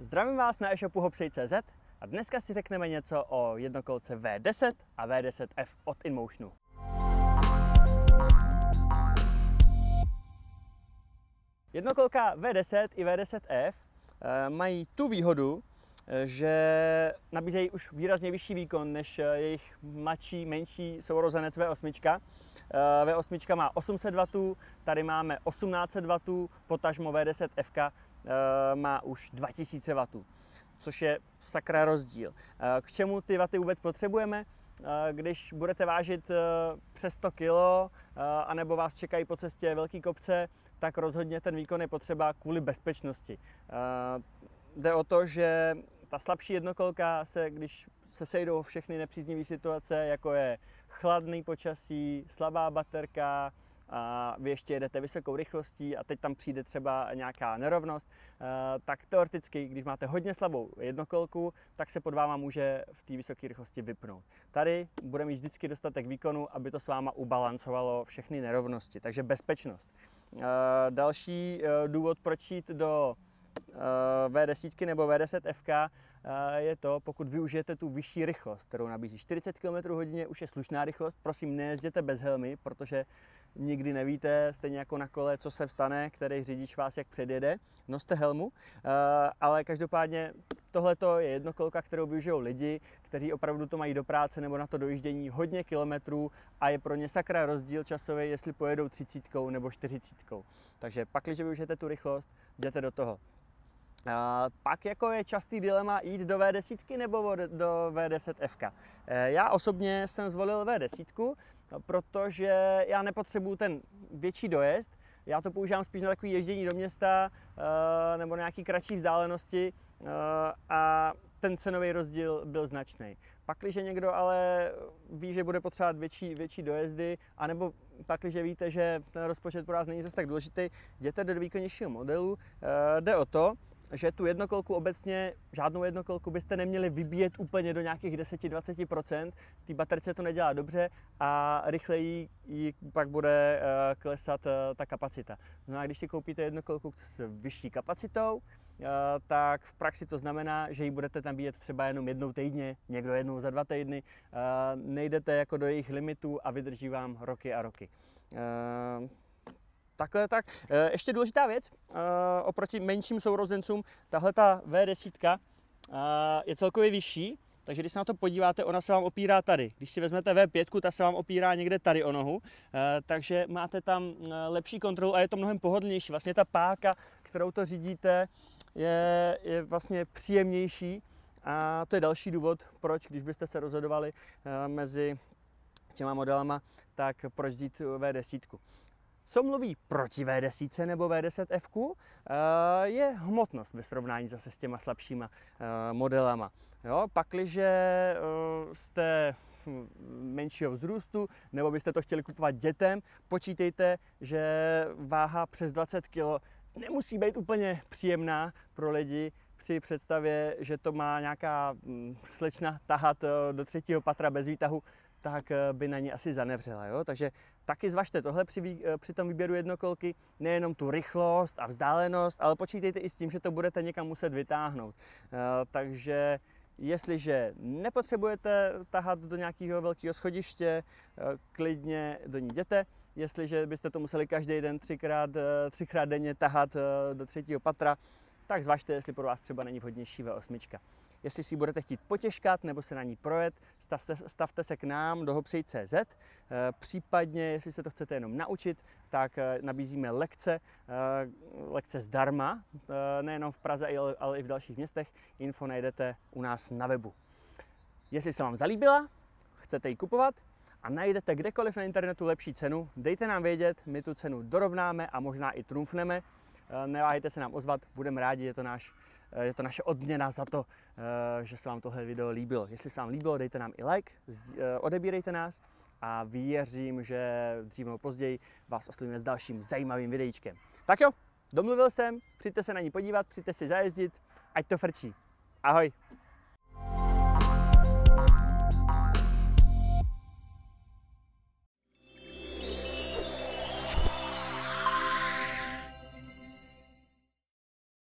Zdravím vás na e-shopu Hopsej.cz a dneska si řekneme něco o jednokolce V10 a V10F od InMotionu. Jednokolka V10 i V10F eh, mají tu výhodu, že nabízejí už výrazně vyšší výkon než eh, jejich mladší, menší sourozenec V8. V8 má 800 W, tady máme 1800 W, potažmo V10F má už 2000 W, což je sakra rozdíl. K čemu ty vaty vůbec potřebujeme? když budete vážit přes 100 kg, anebo vás čekají po cestě velký kopce, tak rozhodně ten výkon je potřeba kvůli bezpečnosti. Jde o to, že ta slabší jednokolka se, když se sejdou všechny nepříznivé situace, jako je chladný počasí, slabá baterka, a vy ještě jedete vysokou rychlostí a teď tam přijde třeba nějaká nerovnost, eh, tak teoreticky, když máte hodně slabou jednokolku, tak se pod váma může v té vysoké rychlosti vypnout. Tady bude mít vždycky dostatek výkonu, aby to s váma ubalancovalo všechny nerovnosti, takže bezpečnost. Eh, další eh, důvod, proč jít do V10 nebo V10F je to, pokud využijete tu vyšší rychlost, kterou nabízí 40 km hodině, už je slušná rychlost. Prosím, nejezděte bez helmy, protože nikdy nevíte, stejně jako na kole, co se stane, který řidič vás jak předjede. Noste helmu, ale každopádně tohle je jednokolka, kterou využijou lidi, kteří opravdu to mají do práce nebo na to dojíždění hodně kilometrů a je pro ně sakra rozdíl časový, jestli pojedou 30 nebo 40. Takže pak, když využijete tu rychlost, jděte do toho. A pak jako je častý dilema jít do V10 nebo do V10F. E, já osobně jsem zvolil V10, protože já nepotřebuju ten větší dojezd, já to používám spíš na takové ježdění do města e, nebo na nějaký kratší vzdálenosti e, a ten cenový rozdíl byl značný. Pak, když někdo ale ví, že bude potřebovat větší, větší dojezdy, anebo pak, když víte, že ten rozpočet pro vás není zase tak důležitý, jděte do výkonnějšího modelu. Jde o to, že tu jednokolku obecně, žádnou jednokolku byste neměli vybíjet úplně do nějakých 10-20%, ty baterce to nedělá dobře a rychleji jí pak bude eh, klesat eh, ta kapacita. No a když si koupíte jednokolku s vyšší kapacitou, eh, tak v praxi to znamená, že ji budete tam bíjet třeba jenom jednou týdně, někdo jednou za dva týdny, nejdete jako do jejich limitů a vydrží vám roky a roky takhle tak. Eh, ještě důležitá věc, eh, oproti menším sourozencům, tahle ta V10 eh, je celkově vyšší, takže když se na to podíváte, ona se vám opírá tady. Když si vezmete V5, ta se vám opírá někde tady o nohu, takže máte tam lepší kontrolu a je to mnohem pohodlnější. Vlastně ta páka, kterou to řídíte, je, je vlastně příjemnější a to je další důvod, proč, když byste se rozhodovali mezi těma modelama, tak proč vzít V10. Co mluví proti V10 nebo V10F, eh, je hmotnost ve srovnání zase s těma slabšíma eh, modelama. Jo, pakliže eh, jste hm, menšího vzrůstu, nebo byste to chtěli kupovat dětem, počítejte, že váha přes 20 kg nemusí být úplně příjemná pro lidi při představě, že to má nějaká hm, slečna tahat do třetího patra bez výtahu tak eh, by na ně asi zanevřela. Jo? Takže taky zvažte tohle při, eh, při tom výběru jednokolky, nejenom tu rychlost a vzdálenost, ale počítejte i s tím, že to budete někam muset vytáhnout. Eh, takže jestliže nepotřebujete tahat do nějakého velkého schodiště, klidně do ní jděte. Jestliže byste to museli každý den třikrát, třikrát denně tahat do třetího patra, tak zvažte, jestli pro vás třeba není vhodnější V8. Jestli si budete chtít potěžkat nebo se na ní projet, stavte, stavte se k nám do hopsej.cz. Eh, případně, jestli se to chcete jenom naučit, tak eh, nabízíme lekce, eh, lekce zdarma, nejenom v Praze, ale i v dalších městech. Info najdete u nás na webu. Jestli se vám zalíbila, chcete ji kupovat, a najdete kdekoliv na internetu lepší cenu, dejte nám vědět, my tu cenu dorovnáme a možná i trumfneme. Eh, neváhejte se nám ozvat, budeme rádi, je to, náš, eh, je to naše odměna za to, eh, že se vám tohle video líbilo. Jestli se vám líbilo, dejte nám i like, odebírejte nás a věřím, že dřív nebo později vás oslovíme s dalším zajímavým videíčkem. Tak jo, domluvil jsem, přijďte se na ní podívat, přijďte si zajezdit, ať to frčí. Ahoj!